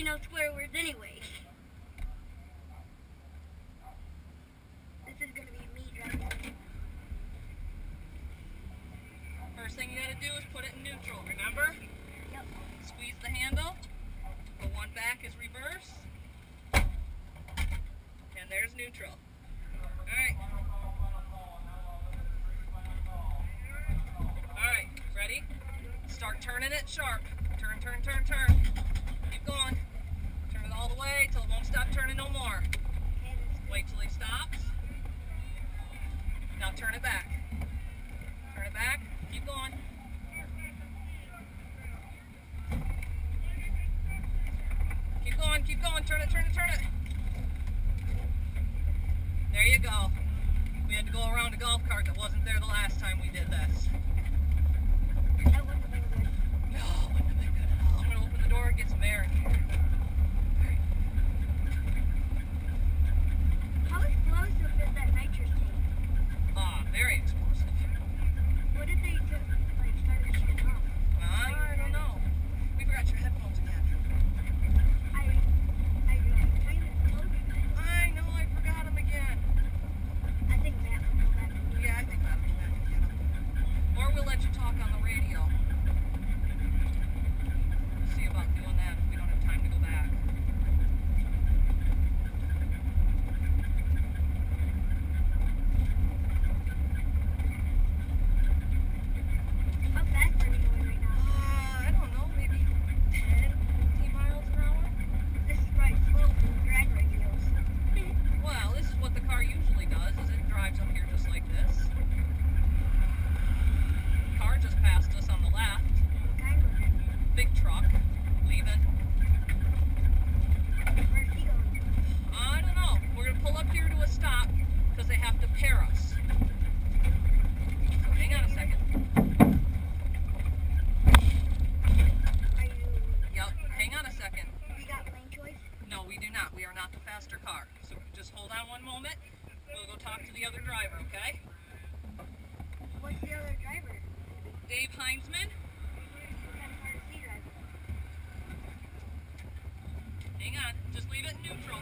be no swear words anyways. This is gonna be me driving. First thing you gotta do is put it in neutral, remember? Yep. Squeeze the handle. The one back is reverse. And there's neutral. Alright. Alright, ready? Start turning it sharp. Turn, turn, turn, turn. Keep going. Turn it all the way till it won't stop turning no more. Wait till he stops. Now turn it back. Turn it back. Keep going. Keep going, keep going. Turn it, turn it, turn it. There you go. We had to go around a golf cart that wasn't there the last time we did this. Faster car. So just hold on one moment. We'll go talk to the other driver, okay? What's the other driver? Dave Heinzman. What kind of car does he drive? Hang on. Just leave it in neutral.